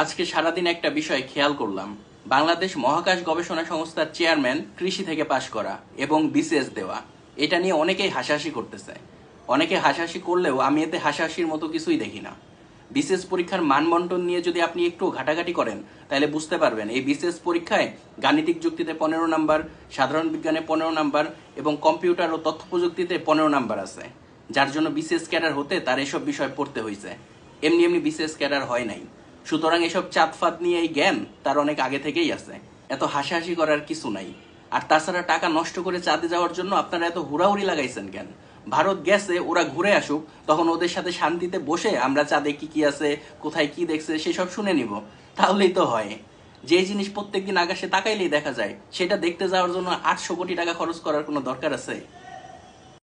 আজকে সারাদিন একটা বিষয় খেয়াল করলাম। বাংলাদেশ মহাকাশ গবেষণা সংস্থার চেয়ারম্যান কৃষি থেকে পাশ করা এবং বিসিএস দেওয়া। এটা নিয়ে অনেকেই হাসাহাসি করতেছে। অনেকে হাসাহাসি করলেও আমি এতে হাসাহাসির মতো কিছুই দেখি না। বিসিএস পরীক্ষার মানবন্টন নিয়ে যদি আপনি একটু ঘাটাঘাটি করেন, তাহলে বুঝতে পারবেন, এই বিসিএস পরীক্ষায় গাণিতিক যুক্তিতে পনেরো নাম্বার, সাধারণ বিজ্ঞানে পনেরো নাম্বার এবং কম্পিউটার ও তথ্য প্রযুক্তিতে পনেরো নাম্বার আছে। যার জন্য বিসিএস ক্যাডার হতে তার এসব বিষয় পড়তে হয়েছে এমনি এমনি বিসিএস ক্যাডার হয় নাই। সুতরাং এসব চাঁদফাদ নিয়ে এই জ্ঞান তার অনেক আগে থেকেই আছে। এত হাসাহাসি করার কিছু নাই। আর তাছাড়া টাকা নষ্ট করে চাঁদে যাওয়ার জন্য আপনারা এত হুড়াহুড়ি লাগাইছেন কেন? ভারত গেছে, ওরা ঘুরে আসুক, তখন ওদের সাথে শান্তিতে বসে আমরা চাঁদে কি কি আছে, কোথায় কি দেখছে, সেসব শুনে নিব। তাহলেই তো হয়। যে জিনিস প্রত্যেকদিন আকাশে তাকাইলেই দেখা যায়, সেটা দেখতে যাওয়ার জন্য আটশো কোটি টাকা খরচ করার কোনো দরকার আছে?